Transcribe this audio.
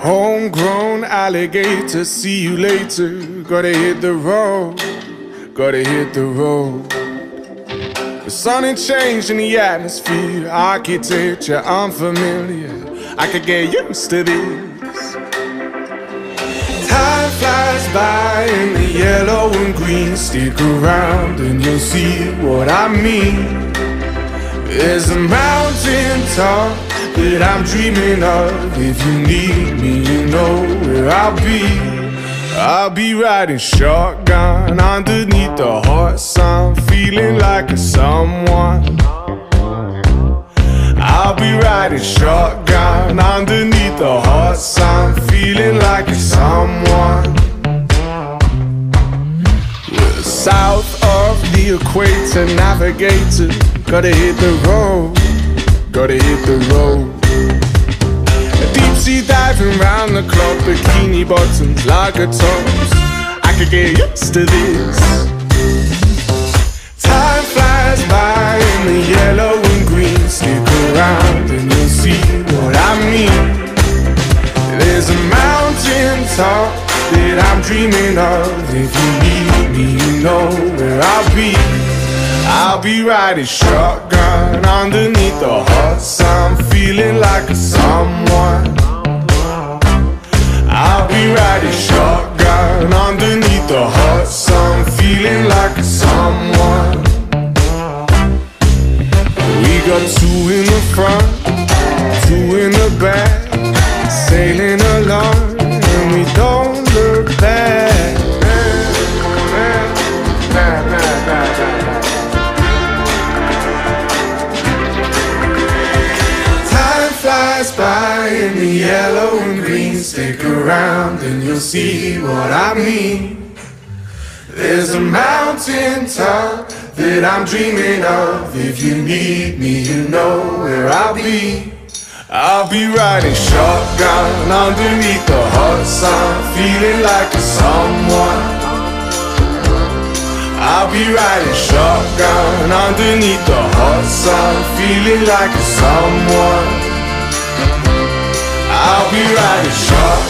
Homegrown alligator, see you later. Gotta hit the road, gotta hit the road. The sun ain't changing the atmosphere, architecture unfamiliar. I could get used to this. Time flies by in the yellow and green. Stick around and you'll see what I mean. There's a mountain top that I'm dreaming of. If you need me, you know where I'll be. I'll be riding shotgun underneath the hot sun, feeling like a someone. I'll be riding shotgun underneath the hot sun, feeling like the equator, navigator, gotta hit the road gotta hit the road. Deep sea diving round the clock, bikini bottoms, lager tops. I could get used to this. That I'm dreaming of. If you need me, you know where I'll be. I'll be riding shotgun underneath the hot sun, feeling like a someone. I'll be riding shotgun underneath the hot sun, feeling like a someone. We got two in the front, two in the back, Flies by in the yellow and green. Stick around and you'll see what I mean. There's a mountain top that I'm dreaming of. If you need me, you know where I'll be. I'll be riding shotgun underneath the hot sun, feeling like a someone. I'll be riding shotgun underneath the hot sun, feeling like a someone. I'll be riding shotgun